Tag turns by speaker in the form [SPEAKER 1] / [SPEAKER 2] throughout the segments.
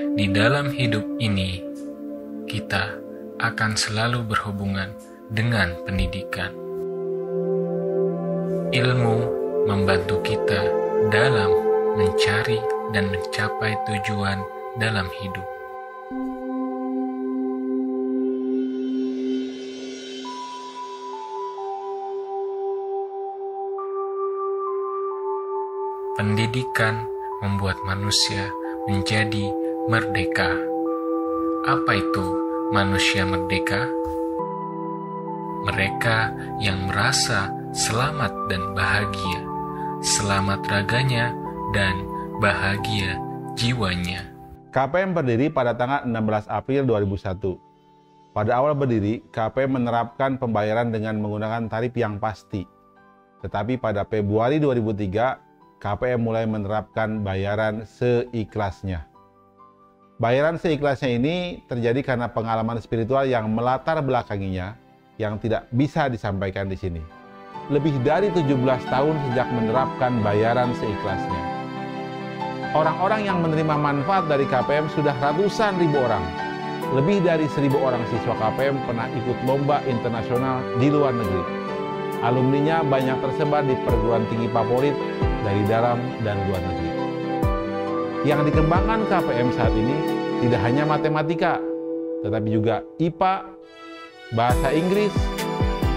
[SPEAKER 1] di dalam hidup ini kita akan selalu berhubungan dengan pendidikan. Ilmu membantu kita dalam mencari dan mencapai tujuan dalam hidup. Pendidikan membuat manusia menjadi merdeka. Apa itu manusia merdeka? Mereka yang merasa selamat dan bahagia, selamat raganya dan bahagia jiwanya.
[SPEAKER 2] KPM berdiri pada tanggal 16 April 2001. Pada awal berdiri, KPM menerapkan pembayaran dengan menggunakan tarif yang pasti. Tetapi pada Februari 2003, KPM mulai menerapkan bayaran seikhlasnya. Bayaran seikhlasnya ini terjadi karena pengalaman spiritual yang melatar belakanginya yang tidak bisa disampaikan di sini. Lebih dari 17 tahun sejak menerapkan bayaran seikhlasnya. Orang-orang yang menerima manfaat dari KPM sudah ratusan ribu orang. Lebih dari seribu orang siswa KPM pernah ikut lomba internasional di luar negeri. Alumninya banyak tersebar di perguruan tinggi favorit dari dalam dan luar negeri. Yang dikembangkan KPM saat ini tidak hanya matematika, tetapi juga IPA, bahasa Inggris,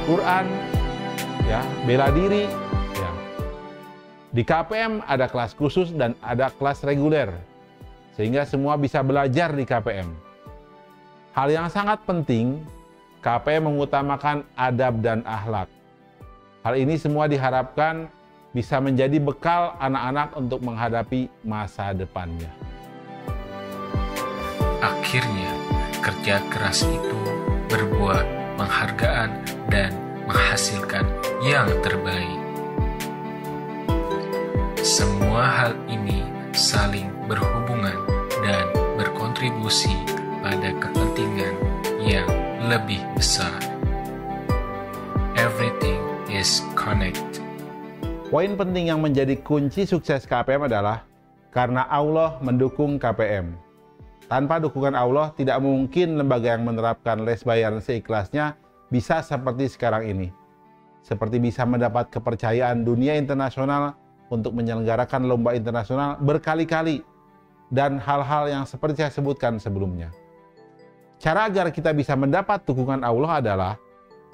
[SPEAKER 2] Quran, ya, bela diri, ya. Di KPM ada kelas khusus dan ada kelas reguler. Sehingga semua bisa belajar di KPM. Hal yang sangat penting, KPM mengutamakan adab dan akhlak. Hal ini semua diharapkan bisa menjadi bekal anak-anak untuk menghadapi masa depannya.
[SPEAKER 1] Akhirnya, kerja keras itu berbuah penghargaan dan menghasilkan yang terbaik. Semua hal ini saling berhubungan dan berkontribusi pada kepentingan yang lebih besar. Everything is connected.
[SPEAKER 2] Poin penting yang menjadi kunci sukses KPM adalah karena Allah mendukung KPM. Tanpa dukungan Allah, tidak mungkin lembaga yang menerapkan les bayaran seikhlasnya bisa seperti sekarang ini. Seperti bisa mendapat kepercayaan dunia internasional untuk menyelenggarakan lomba internasional berkali-kali dan hal-hal yang seperti saya sebutkan sebelumnya. Cara agar kita bisa mendapat dukungan Allah adalah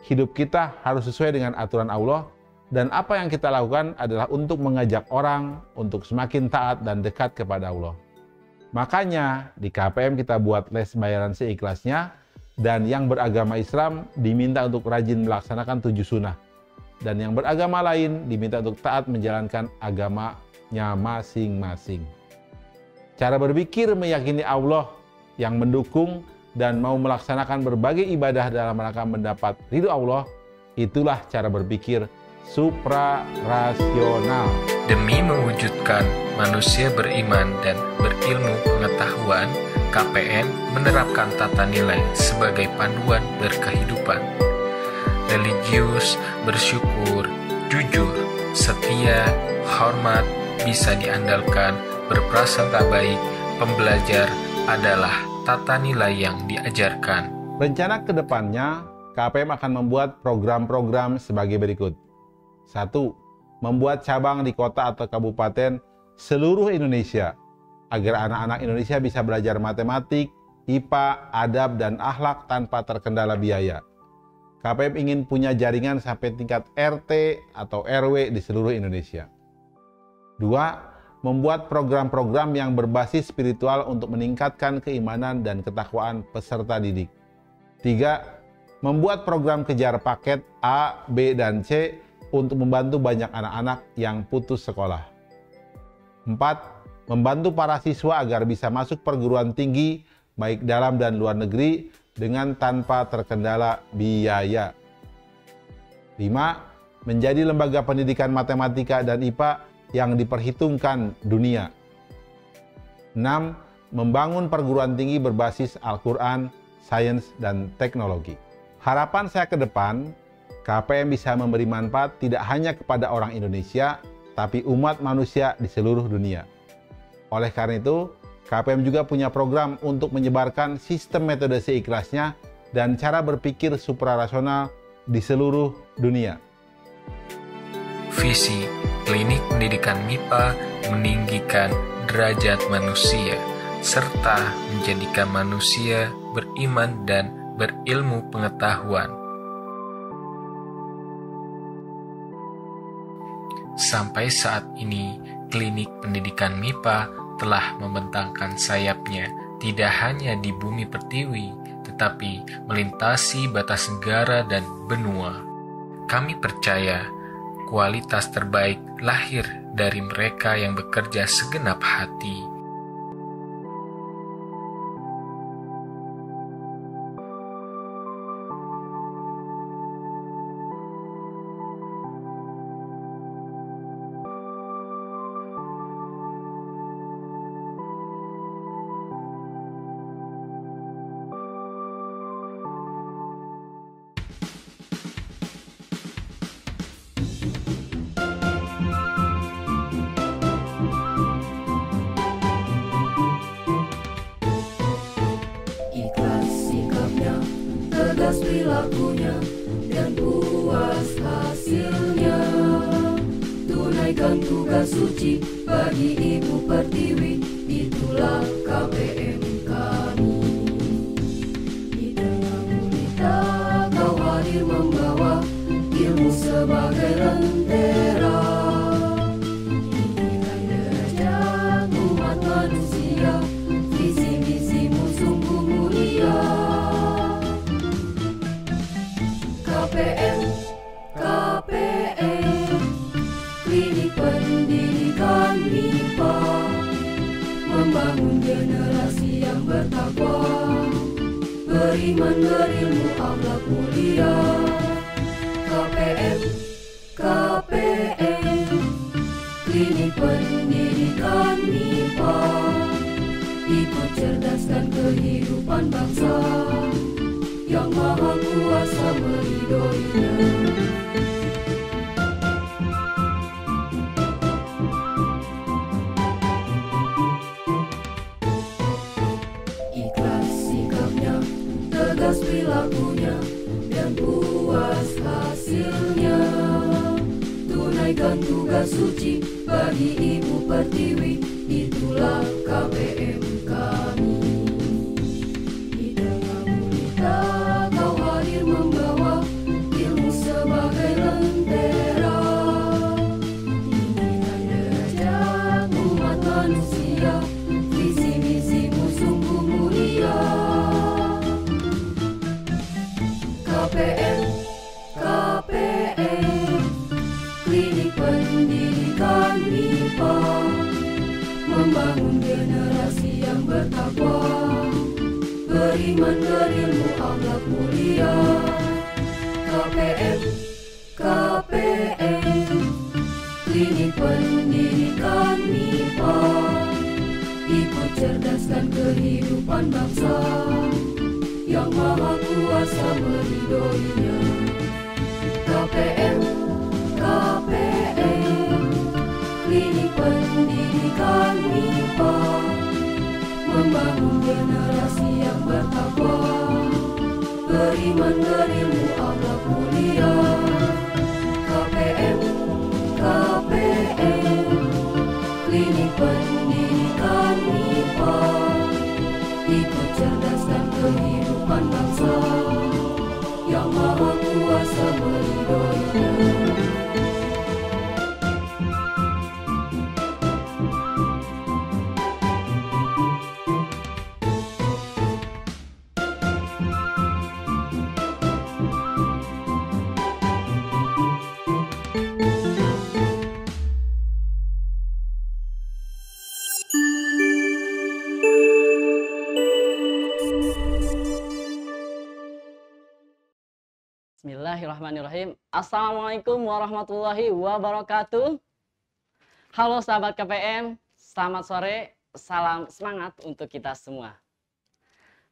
[SPEAKER 2] hidup kita harus sesuai dengan aturan Allah dan apa yang kita lakukan adalah untuk mengajak orang untuk semakin taat dan dekat kepada Allah. Makanya di KPM kita buat les bayaran seikhlasnya dan yang beragama Islam diminta untuk rajin melaksanakan tujuh sunnah. Dan yang beragama lain diminta untuk taat menjalankan agamanya masing-masing. Cara berpikir meyakini Allah yang mendukung dan mau melaksanakan berbagai ibadah dalam rangka mendapat ridho Allah, itulah cara berpikir suprarasional.
[SPEAKER 1] Demi mewujudkan manusia beriman dan berilmu pengetahuan, KPN menerapkan tata nilai sebagai panduan berkehidupan. Religius, bersyukur, jujur, setia, hormat, bisa diandalkan, berprasangka baik, pembelajar adalah tata nilai yang diajarkan.
[SPEAKER 2] Rencana ke depannya, KPM akan membuat program-program sebagai berikut. Satu, membuat cabang di kota atau kabupaten seluruh Indonesia agar anak-anak Indonesia bisa belajar matematik, IPA, adab, dan akhlak tanpa terkendala biaya. KPM ingin punya jaringan sampai tingkat RT atau RW di seluruh Indonesia. Dua, membuat program-program yang berbasis spiritual untuk meningkatkan keimanan dan ketakwaan peserta didik. Tiga, membuat program kejar paket A, B, dan C untuk membantu banyak anak-anak yang putus sekolah. 4. Membantu para siswa agar bisa masuk perguruan tinggi baik dalam dan luar negeri dengan tanpa terkendala biaya. 5. Menjadi lembaga pendidikan matematika dan IPA yang diperhitungkan dunia. 6. Membangun perguruan tinggi berbasis Al-Quran, sains, dan teknologi. Harapan saya ke depan, KPM bisa memberi manfaat tidak hanya kepada orang Indonesia, tapi umat manusia di seluruh dunia. Oleh karena itu, KPM juga punya program untuk menyebarkan sistem metode seikhlasnya dan cara berpikir suprarasional di seluruh dunia.
[SPEAKER 1] Visi Klinik Pendidikan MIPA meninggikan derajat manusia serta menjadikan manusia beriman dan berilmu pengetahuan. Sampai saat ini, Klinik Pendidikan MIPA telah membentangkan sayapnya tidak hanya di bumi pertiwi, tetapi melintasi batas negara dan benua. Kami percaya kualitas terbaik lahir dari mereka yang bekerja segenap hati
[SPEAKER 3] perilakunya dan puas hasilnya. Tunaikan tugas suci bagi membangun generasi yang bertakwa, beriman berilmu akhlak mulia. KPM, KPM, Klinik Pendidikan MIPA, ikut cerdaskan kehidupan bangsa yang maha kuasa meridhoinya. Perilakunya, dan puas hasilnya. Tunaikan tugas suci bagi ibu pertiwi, itulah KPM Membangun generasi yang bertakwa. Beriman berilmu akhlak mulia. KPM KPM Klinik Pendidikan MIPA Ikut cerdaskan kehidupan bangsa. Yang maha kuasa meridhoinya KPM KPM Pendidikan MIPA membangun generasi yang bertakwa. Beriman berilmu akhlak mulia. KPM KPM Klinik Pendidikan MIPA
[SPEAKER 4] Bismillahirrahmanirrahim. Assalamualaikum warahmatullahi wabarakatuh. Halo sahabat KPM, selamat sore, salam semangat untuk kita semua.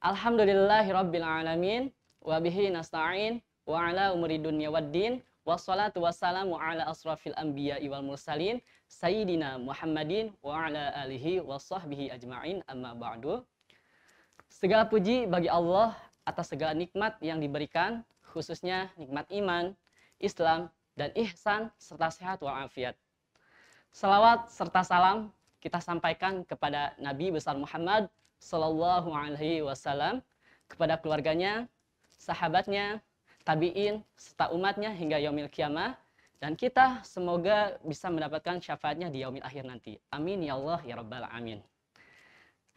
[SPEAKER 4] Alhamdulillahirabbil alamin wa bihi nasta'in wa ala umuri dunya waddin Wassalatu wassalamu ala asrafil anbiya wal mursalin Sayyidina Muhammadin wa ala alihi wa sahbihi ajma'in amma ba'du Segala puji bagi Allah atas segala nikmat yang diberikan khususnya nikmat iman, Islam, dan ihsan serta sehat walafiat. Salawat serta salam kita sampaikan kepada Nabi besar Muhammad Sallallahu Alaihi Wasallam, kepada keluarganya, sahabatnya, tabiin, serta umatnya hingga yaumil kiamah. Dan kita semoga bisa mendapatkan syafaatnya di yaumil akhir nanti. Amin ya Allah ya Rabbal Amin.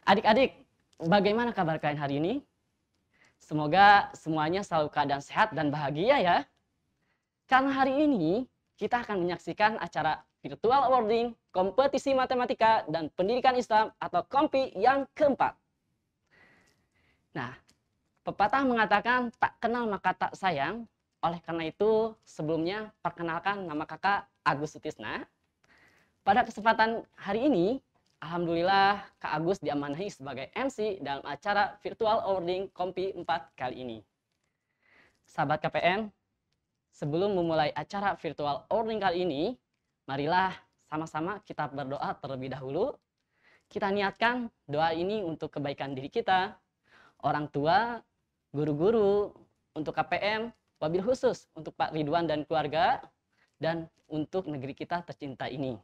[SPEAKER 4] Adik-adik, bagaimana kabar kalian hari ini? Semoga semuanya selalu keadaan sehat dan bahagia ya. Karena hari ini kita akan menyaksikan acara virtual awarding kompetisi matematika dan pendidikan Islam atau KOMPI yang keempat. Nah, Pepatah mengatakan tak kenal maka tak sayang. Oleh karena itu, sebelumnya perkenalkan nama kakak Agus Sutisna. Pada kesempatan hari ini, Alhamdulillah Kak Agus diamanahi sebagai MC dalam acara virtual awarding Kompi 4 kali ini. Sahabat KPM, sebelum memulai acara virtual awarding kali ini, marilah sama-sama kita berdoa terlebih dahulu. Kita niatkan doa ini untuk kebaikan diri kita, orang tua, guru-guru, untuk KPM, wabil khusus untuk Pak Ridwan dan keluarga, dan untuk negeri kita tercinta ini.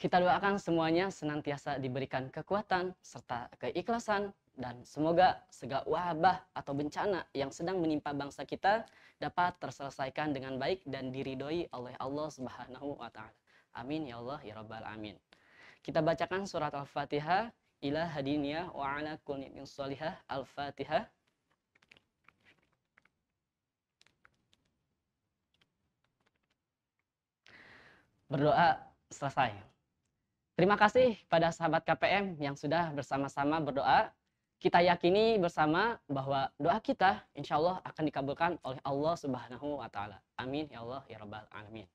[SPEAKER 4] Kita doakan semuanya senantiasa diberikan kekuatan serta keikhlasan dan semoga segala wabah atau bencana yang sedang menimpa bangsa kita dapat terselesaikan dengan baik dan diridhoi oleh Allah Subhanahu wa taala. Amin ya Allah ya rabbal alamin. Kita bacakan surat Al-Fatihah ila hadiniyah wa ala kulli min Al-Fatihah. berdoa selesai. Terima kasih pada sahabat KPM yang sudah bersama-sama berdoa. Kita yakini bersama bahwa doa kita insya Allah akan dikabulkan oleh Allah Subhanahu wa Ta'ala. Amin ya Allah ya Rabbal 'Alamin.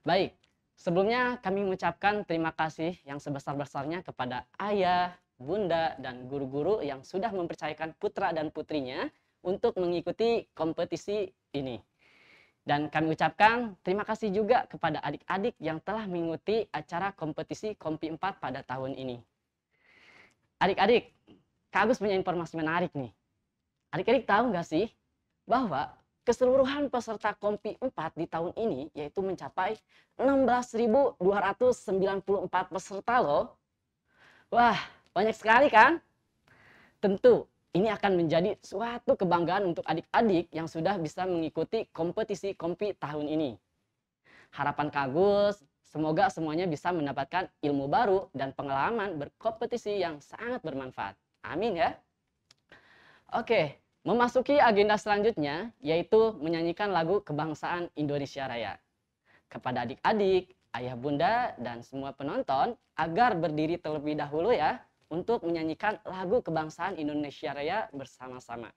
[SPEAKER 4] Baik, sebelumnya kami mengucapkan terima kasih yang sebesar-besarnya kepada ayah, bunda, dan guru-guru yang sudah mempercayakan putra dan putrinya untuk mengikuti kompetisi ini. Dan kami ucapkan terima kasih juga kepada adik-adik yang telah mengikuti acara kompetisi Kompi 4 pada tahun ini. Adik-adik, Kak Agus punya informasi menarik nih. Adik-adik tahu nggak sih bahwa keseluruhan peserta Kompi 4 di tahun ini yaitu mencapai 16.294 peserta loh. Wah, banyak sekali kan? Tentu ini akan menjadi suatu kebanggaan untuk adik-adik yang sudah bisa mengikuti kompetisi kompi tahun ini. Harapan Kagus, semoga semuanya bisa mendapatkan ilmu baru dan pengalaman berkompetisi yang sangat bermanfaat. Amin ya. Oke, memasuki agenda selanjutnya yaitu menyanyikan lagu kebangsaan Indonesia Raya. Kepada adik-adik, ayah bunda, dan semua penonton agar berdiri terlebih dahulu ya untuk menyanyikan lagu kebangsaan Indonesia Raya bersama-sama.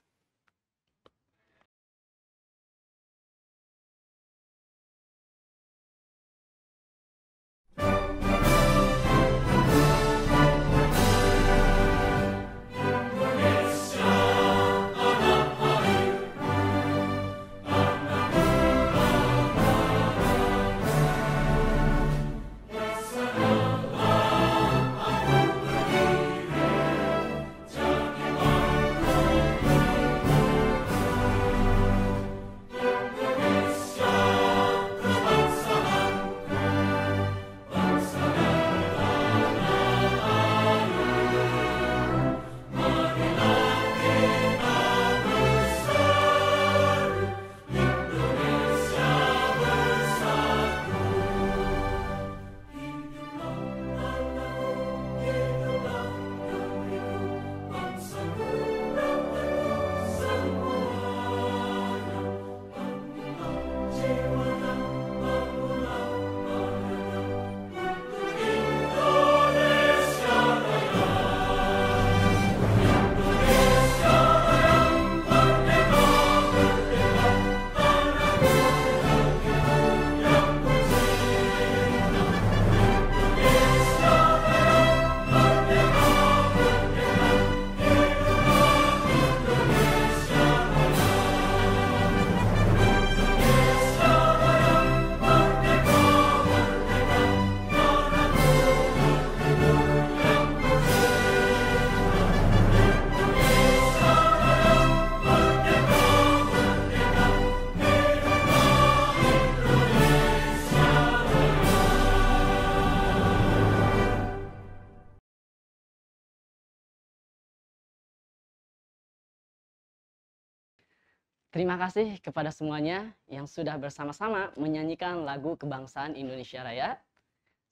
[SPEAKER 4] Terima kasih kepada semuanya yang sudah bersama-sama menyanyikan lagu kebangsaan Indonesia Raya.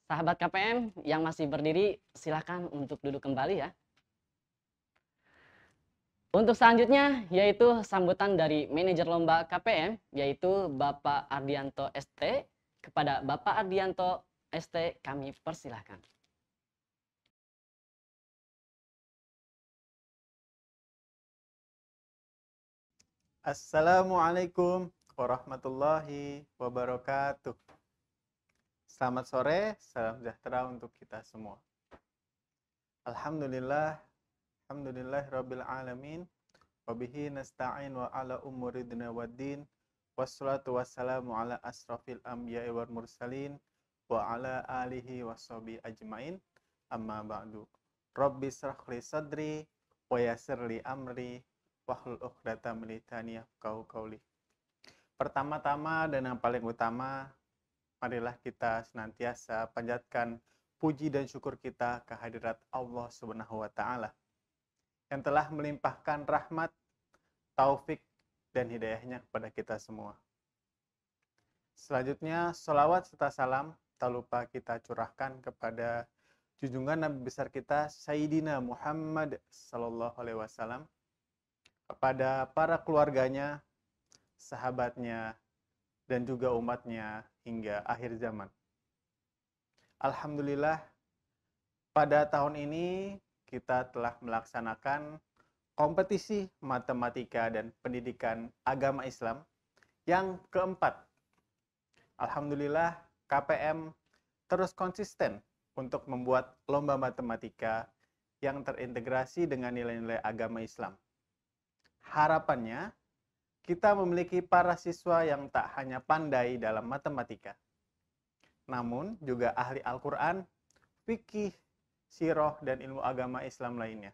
[SPEAKER 4] Sahabat KPM yang masih berdiri, silakan untuk duduk kembali ya. Untuk selanjutnya yaitu sambutan dari manajer lomba KPM yaitu Bapak Ardianto ST. Kepada Bapak Ardianto ST kami persilahkan.
[SPEAKER 5] Assalamualaikum warahmatullahi wabarakatuh. Selamat sore, salam sejahtera untuk kita semua. Alhamdulillah, alhamdulillah rabbil alamin. Wabihi nasta'in wa ala umuri dunia waddin. Wassalatu wassalamu ala asrafil anbiya'i wal mursalin wa ala alihi wa sahbihi ajmain. Amma ba'du. Rabbi srahli sadri wa yassirli amri wahlul uqdata militani kau kauli. Pertama-tama dan yang paling utama, marilah kita senantiasa panjatkan puji dan syukur kita kehadirat Allah Subhanahu wa taala yang telah melimpahkan rahmat, taufik dan hidayahnya kepada kita semua. Selanjutnya, salawat serta salam tak lupa kita curahkan kepada junjungan Nabi besar kita Sayyidina Muhammad Sallallahu Alaihi Wasallam kepada para keluarganya, sahabatnya, dan juga umatnya hingga akhir zaman. Alhamdulillah, pada tahun ini kita telah melaksanakan kompetisi matematika dan pendidikan agama Islam yang keempat. Alhamdulillah, KPM terus konsisten untuk membuat lomba matematika yang terintegrasi dengan nilai-nilai agama Islam. Harapannya, kita memiliki para siswa yang tak hanya pandai dalam matematika, namun juga ahli Al-Quran, fikih, siroh, dan ilmu agama Islam lainnya.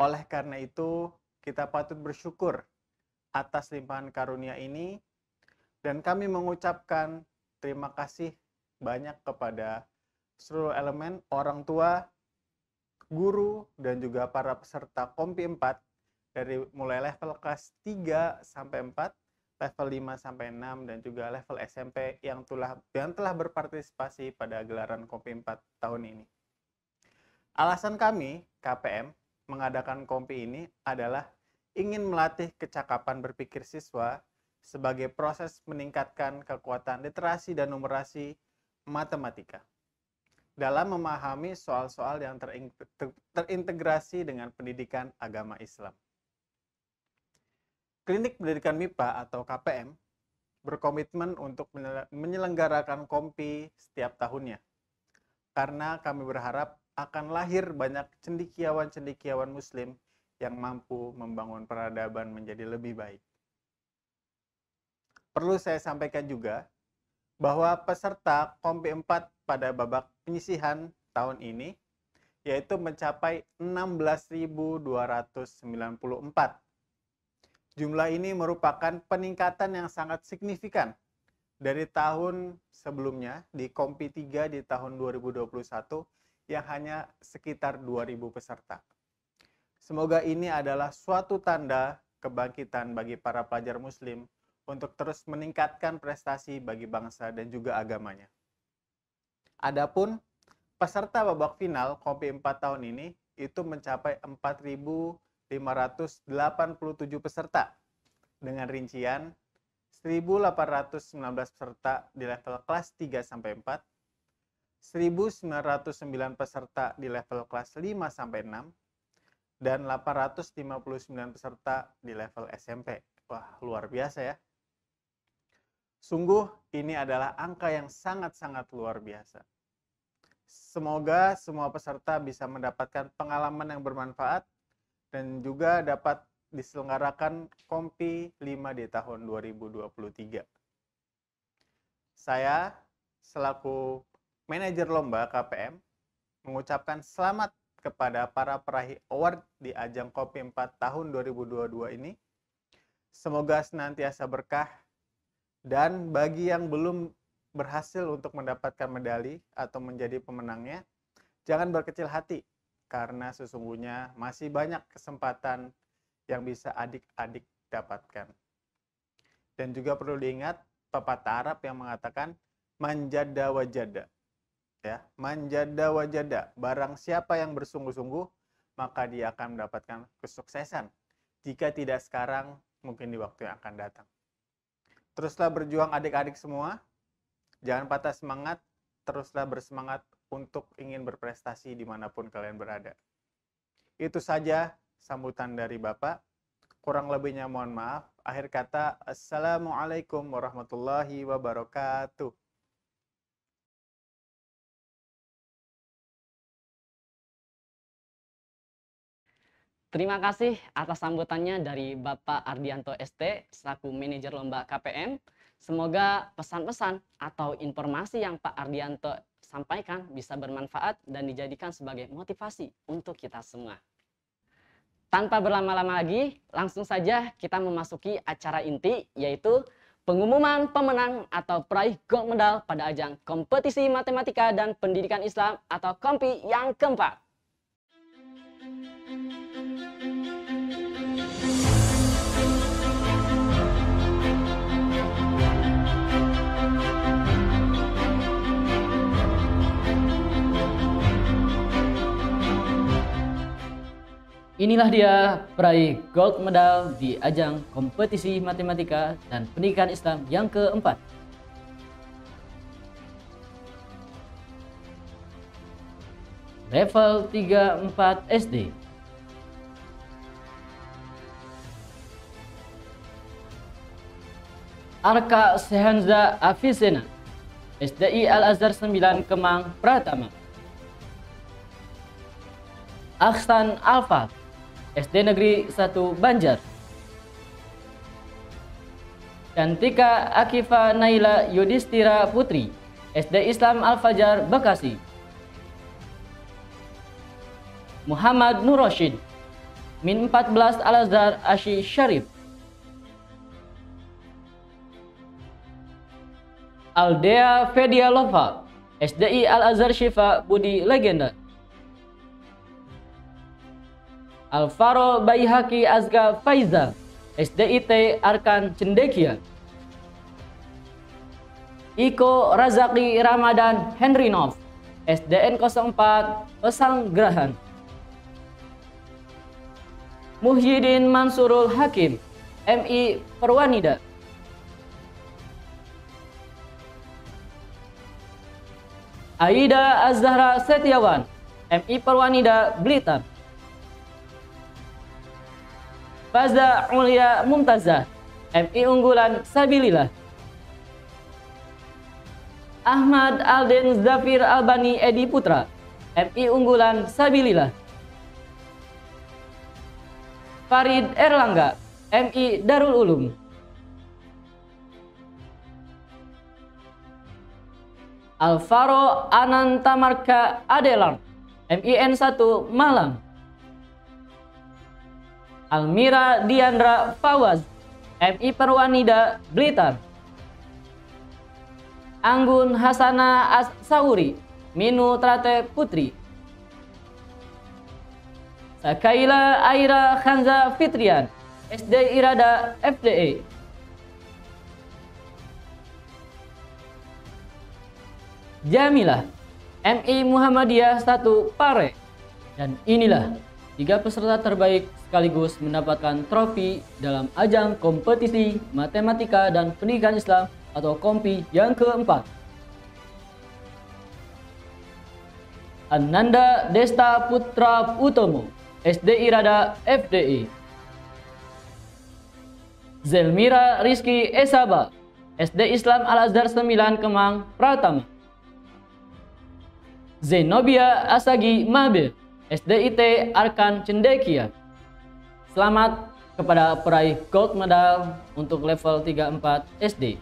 [SPEAKER 5] Oleh karena itu, kita patut bersyukur atas limpahan karunia ini, dan kami mengucapkan terima kasih banyak kepada seluruh elemen orang tua, guru, dan juga para peserta Kompi 4 dari mulai level kelas 3 sampai 4, level 5 sampai 6 dan juga level SMP yang telah yang telah berpartisipasi pada gelaran Kompi 4 tahun ini. Alasan kami KPM mengadakan Kompi ini adalah ingin melatih kecakapan berpikir siswa sebagai proses meningkatkan kekuatan literasi dan numerasi matematika dalam memahami soal-soal yang terintegrasi dengan pendidikan agama Islam. Klinik Pendidikan MIPA atau KPM berkomitmen untuk menyelenggarakan kompi setiap tahunnya. Karena kami berharap akan lahir banyak cendikiawan-cendikiawan muslim yang mampu membangun peradaban menjadi lebih baik. Perlu saya sampaikan juga bahwa peserta Kompi 4 pada babak penyisihan tahun ini yaitu mencapai 16.294 Jumlah ini merupakan peningkatan yang sangat signifikan dari tahun sebelumnya di Kompi 3 di tahun 2021 yang hanya sekitar 2.000 peserta. Semoga ini adalah suatu tanda kebangkitan bagi para pelajar muslim untuk terus meningkatkan prestasi bagi bangsa dan juga agamanya. Adapun peserta babak final Kompi 4 tahun ini itu mencapai 4.000 587 peserta dengan rincian 1.819 peserta di level kelas 3 sampai 4, 1.909 peserta di level kelas 5 sampai 6, dan 859 peserta di level SMP. Wah, luar biasa ya. Sungguh ini adalah angka yang sangat-sangat luar biasa. Semoga semua peserta bisa mendapatkan pengalaman yang bermanfaat dan juga dapat diselenggarakan Kompi 5 di tahun 2023. Saya selaku manajer lomba KPM mengucapkan selamat kepada para peraih award di ajang Kompi 4 tahun 2022 ini. Semoga senantiasa berkah dan bagi yang belum berhasil untuk mendapatkan medali atau menjadi pemenangnya, jangan berkecil hati karena sesungguhnya masih banyak kesempatan yang bisa adik-adik dapatkan. Dan juga perlu diingat pepatah Arab yang mengatakan manjada wajada. Ya, manjada wajada. Barang siapa yang bersungguh-sungguh, maka dia akan mendapatkan kesuksesan. Jika tidak sekarang, mungkin di waktu yang akan datang. Teruslah berjuang adik-adik semua. Jangan patah semangat. Teruslah bersemangat untuk ingin berprestasi di mana pun kalian berada. Itu saja sambutan dari Bapak. Kurang lebihnya mohon maaf. Akhir kata, Assalamualaikum warahmatullahi wabarakatuh.
[SPEAKER 6] Terima kasih atas sambutannya dari Bapak Ardianto ST selaku manajer lomba KPM. Semoga pesan-pesan atau informasi yang Pak Ardianto sampaikan bisa bermanfaat dan dijadikan sebagai motivasi untuk kita semua. Tanpa berlama-lama lagi, langsung saja kita memasuki acara inti yaitu pengumuman pemenang atau peraih gold medal pada ajang kompetisi matematika dan pendidikan Islam atau KOMPI yang keempat. Inilah dia peraih gold medal di ajang kompetisi matematika dan pendidikan Islam yang keempat. Level 34 SD. Arka Sehanza Afisena, SDI Al-Azhar 9 Kemang Pratama. Aksan Alfa, SD Negeri 1 Banjar. Cantika Akifa Naila Yudhistira Putri, SD Islam Al-Fajar Bekasi. Muhammad Nur Rashid, Min 14 Al-Azhar Ashi Syarif. Aldea Fedialova, SDI Al-Azhar Syifa Budi Legenda. Alvaro Baihaki Azga Faizal, SDIT Arkan Cendekia. Iko Razaki Ramadan Henrinov, SDN 04 Pesanggerahan. Muhyiddin Mansurul Hakim, MI Perwanida. Aida Azhara Setiawan, MI Perwanida Blitar. Faza Mulia Mumtazah, MI Unggulan Sabilillah. Ahmad Alden Zafir Albani Edi Putra, MI Unggulan Sabilillah. Farid Erlangga, MI Darul Ulum. Alvaro Anantamarka Adelar, MIN 1 Malang. Almira Diandra Fawaz, MI Perwanida Blitar. Anggun Hasana As Sauri, Minu Trate Putri. Sakaila Aira Khanza Fitrian, SD Irada FDE. Jamilah, MI Muhammadiyah 1 Pare. Dan inilah tiga peserta terbaik sekaligus mendapatkan trofi dalam ajang kompetisi matematika dan pendidikan Islam atau KOMPI yang keempat. Ananda Desta Putra Utomo, SD Irada FDI. Zelmira Rizky Esaba, SD Islam Al-Azhar 9 Kemang Pratama. Zenobia Asagi Mabe, SDIT Arkan Cendekia. Selamat kepada peraih gold medal untuk level 34 SD.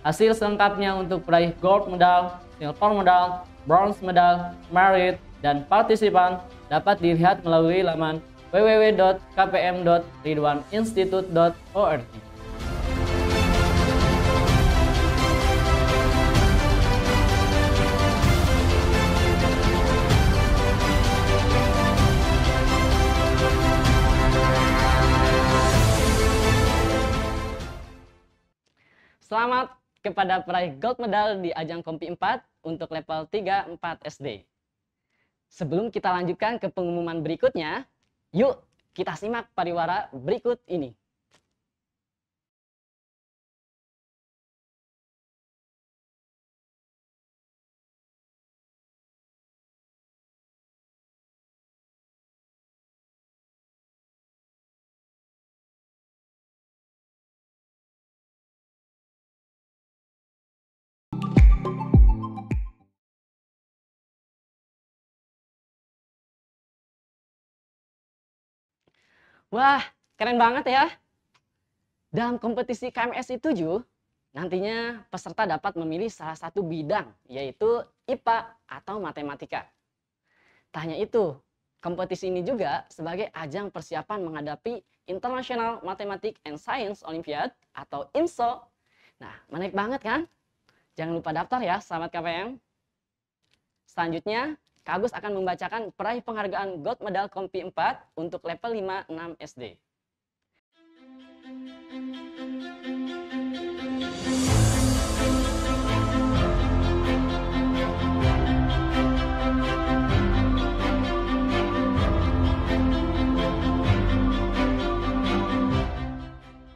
[SPEAKER 6] Hasil selengkapnya untuk peraih gold medal, silver medal, bronze medal, merit, dan partisipan dapat dilihat melalui laman www.kpm.ridwaninstitute.org. Selamat kepada peraih gold medal di ajang Kompi 4 untuk level 3 4 SD. Sebelum kita lanjutkan ke pengumuman berikutnya, yuk kita simak pariwara berikut ini. Wah, keren banget ya. Dalam kompetisi KMS 7, nantinya peserta dapat memilih salah satu bidang, yaitu IPA atau matematika. Tak hanya itu, kompetisi ini juga sebagai ajang persiapan menghadapi International Mathematics and Science Olympiad atau IMSO. Nah, menarik banget kan? Jangan lupa daftar ya, sahabat KPM. Selanjutnya, Kak Agus akan membacakan peraih penghargaan Gold Medal Kompi 4 untuk level 5 6 SD.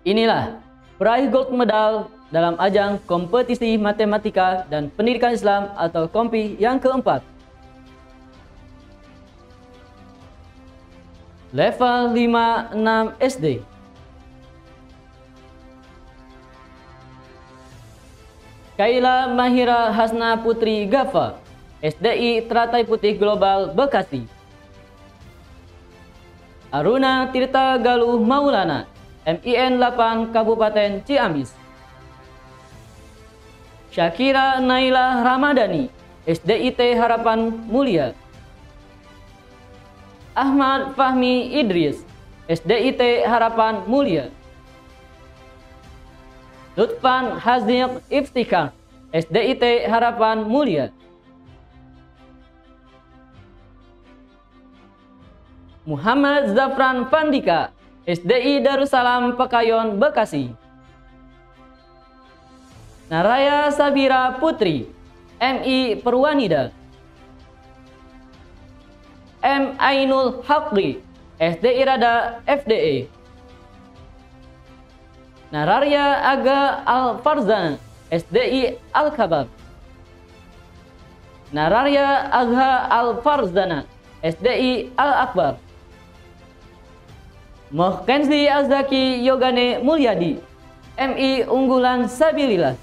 [SPEAKER 6] Inilah peraih gold medal dalam ajang kompetisi matematika dan pendidikan Islam atau KOMPI yang keempat. Level 5 6 SD. Kaila Mahira Hasna Putri Gafa, SDI Teratai Putih Global Bekasi. Aruna Tirta Galuh Maulana, MIN 8 Kabupaten Ciamis. Syakira Naila Ramadhani, SDIT Harapan Mulia. Ahmad Fahmi Idris, SDIT Harapan Mulia. Lutfan Haziq Iftikar, SDIT Harapan Mulia. Muhammad Zafran Pandika, SDI Darussalam Pekayon Bekasi. Naraya Sabira Putri, MI Perwanida. M. Ainul Haqri, SD Irada FDE. Nararya Aga Al Farzan, SDI Al Kabab. Nararya Agha Al Farzana, SDI Al Akbar. Mohkenzi Azaki Yogane Mulyadi, MI Unggulan Sabilillah.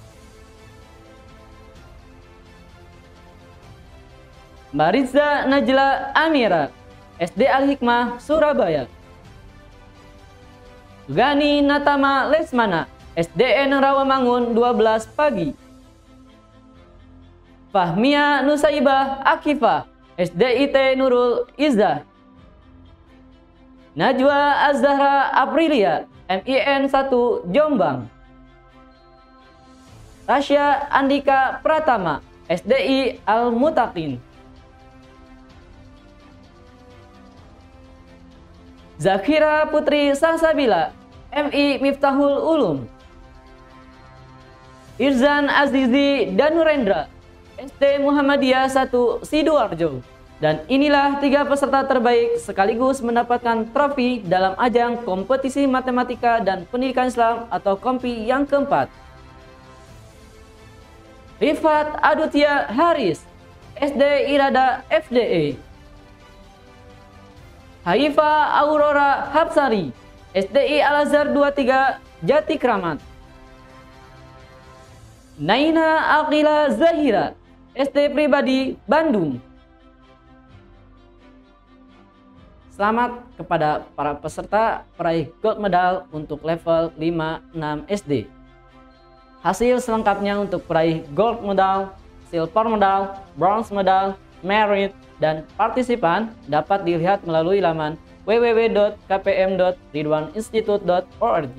[SPEAKER 6] Mariza Najla Amira, SD Al-Hikmah, Surabaya. Gani Natama Lesmana, SDN Rawamangun 12 pagi. Fahmia Nusaibah Akifah, SDIT Nurul Izzah. Najwa Azhara Aprilia, MIN 1 Jombang. Tasya Andika Pratama, SDI Al-Mutakin. Zakira Putri Sahsabila, MI Miftahul Ulum. Irzan Azizi Danurendra, SD Muhammadiyah 1 Sidoarjo. Dan inilah tiga peserta terbaik sekaligus mendapatkan trofi dalam ajang kompetisi matematika dan pendidikan Islam atau KOMPI yang keempat. Rifat Adutia Haris, SD Irada FDE. Haifa Aurora Hapsari, SDI Al-Azhar 23 Jati Kramat. Naina Aqila Zahira, SD Pribadi Bandung. Selamat kepada para peserta peraih gold medal untuk level 5 6 SD. Hasil selengkapnya untuk peraih gold medal, silver medal, bronze medal, merit, dan partisipan dapat dilihat melalui laman www.kpm.ridwaninstitute.org.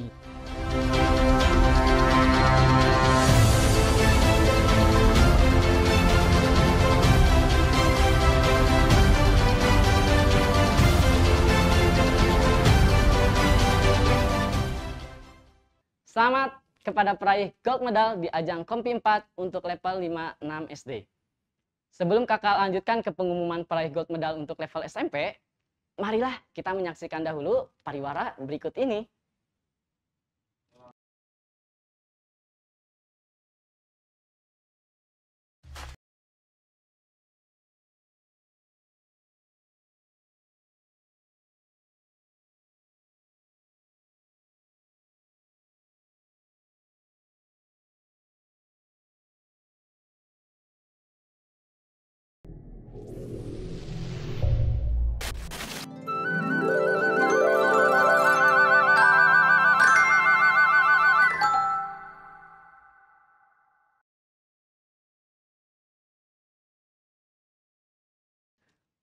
[SPEAKER 6] Selamat
[SPEAKER 4] kepada peraih gold medal di ajang Kompi 4 untuk level 5-6 SD. Sebelum kakak lanjutkan ke pengumuman peraih gold medal untuk level SMP, marilah kita menyaksikan dahulu pariwara berikut ini.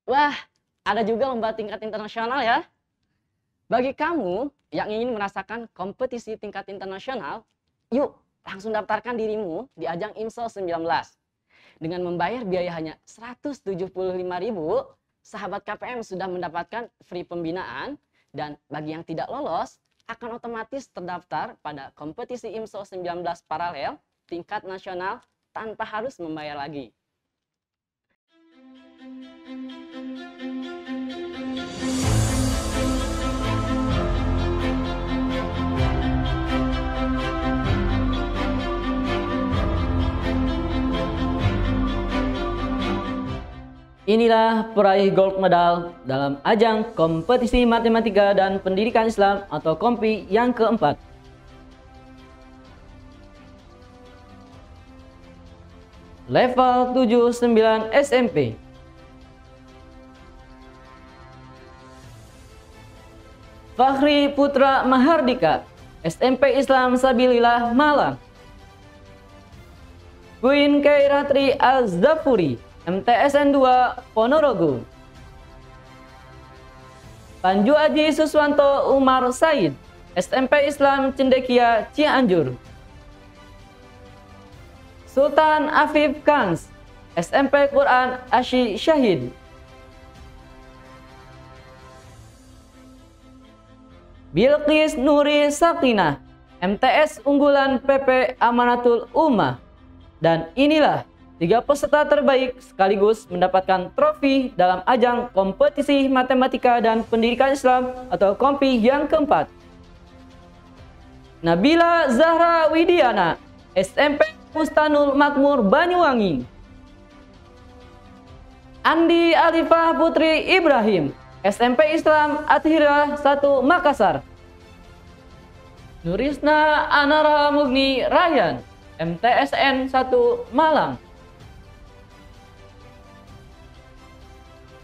[SPEAKER 4] Wah, ada juga lomba tingkat internasional ya. Bagi kamu yang ingin merasakan kompetisi tingkat internasional, yuk langsung daftarkan dirimu di ajang IMSO 19. Dengan membayar biaya hanya 175.000, sahabat KPM sudah mendapatkan free pembinaan dan bagi yang tidak lolos akan otomatis terdaftar pada kompetisi IMSO 19 paralel tingkat nasional tanpa harus membayar lagi. Inilah peraih gold medal dalam ajang kompetisi matematika dan pendidikan Islam atau KOMPI yang keempat. Level 79 SMP. Fahri Putra Mahardika, SMP Islam Sabilillah Malang. Queen Kairatri Az-Zafuri, MTSN 2 Ponorogo. Panju Aji Suswanto Umar Said, SMP Islam Cendekia Cianjur. Sultan Afif Kans, SMP Quran Ashi Syahid. Bilqis Nuri Sakinah, MTS unggulan PP Amanatul Ummah. Dan inilah tiga peserta terbaik sekaligus mendapatkan trofi dalam ajang kompetisi matematika dan pendidikan Islam atau KOMPI yang keempat. Nabila Zahra Widiana, SMP Mustanul Makmur Banyuwangi. Andi Alifah Putri Ibrahim, SMP Islam Athira 1 Makassar. Nurisna Anara Mugni Ryan, MTSN 1 Malang.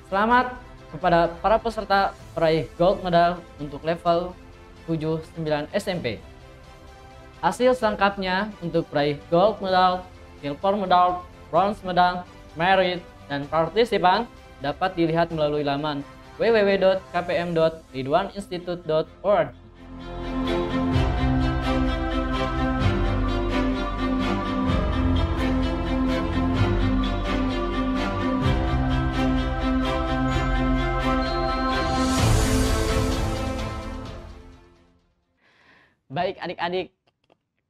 [SPEAKER 4] Selamat kepada para peserta peraih gold medal untuk level 79 SMP. Hasil selengkapnya untuk peraih gold medal, silver medal, bronze medal, merit, dan partisipan dapat dilihat melalui laman www.kpm.ridwaninstitute.org. Baik adik-adik,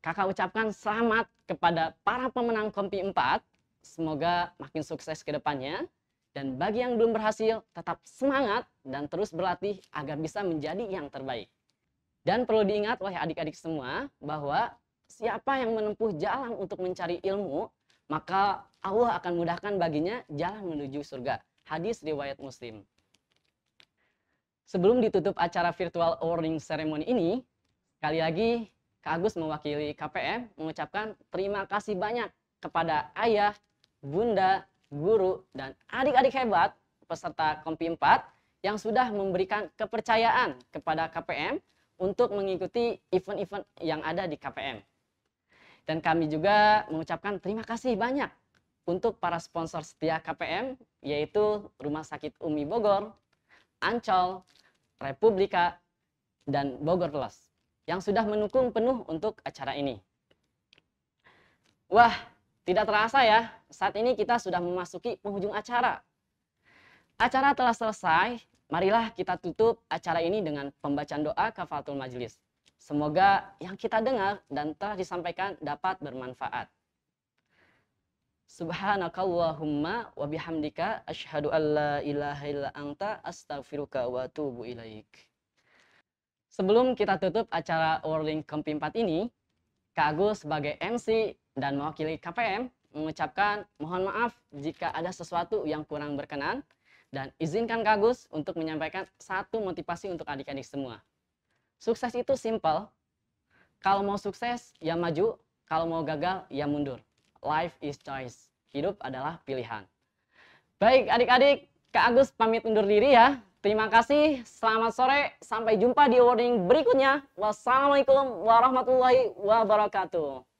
[SPEAKER 4] kakak ucapkan selamat kepada para pemenang Kompi 4. Semoga makin sukses ke depannya. Dan bagi yang belum berhasil, tetap semangat dan terus berlatih agar bisa menjadi yang terbaik. Dan perlu diingat, wahai adik-adik semua, bahwa siapa yang menempuh jalan untuk mencari ilmu, maka Allah akan mudahkan baginya jalan menuju surga. Hadis riwayat Muslim. Sebelum ditutup acara virtual awarding ceremony ini, sekali lagi Kak Agus mewakili KPM mengucapkan terima kasih banyak kepada ayah, bunda, guru, dan adik-adik hebat peserta Kompi 4 yang sudah memberikan kepercayaan kepada KPM untuk mengikuti event-event yang ada di KPM. Dan kami juga mengucapkan terima kasih banyak untuk para sponsor setia KPM yaitu Rumah Sakit Umi Bogor, Ancol, Republika, dan Bogor Plus yang sudah mendukung penuh untuk acara ini. Wah, tidak terasa ya, saat ini kita sudah memasuki penghujung acara. Acara telah selesai, marilah kita tutup acara ini dengan pembacaan doa kafatul majelis. Semoga yang kita dengar dan telah disampaikan dapat bermanfaat. Subhanakallahumma wa bihamdika asyhadu an la ilaha illa anta astaghfiruka wa atubu ilaik. Sebelum kita tutup acara Worlding Kempi 4 ini, Kak Agus sebagai MC dan mewakili KPM mengucapkan mohon maaf jika ada sesuatu yang kurang berkenan dan izinkan Kak Agus untuk menyampaikan satu motivasi untuk adik-adik semua. Sukses itu simple. Kalau mau sukses, ya maju. Kalau mau gagal, ya mundur. Life is choice. Hidup adalah pilihan. Baik adik-adik, Kak Agus pamit undur diri ya. Terima kasih, selamat sore, sampai jumpa di warning berikutnya. Wassalamualaikum warahmatullahi wabarakatuh.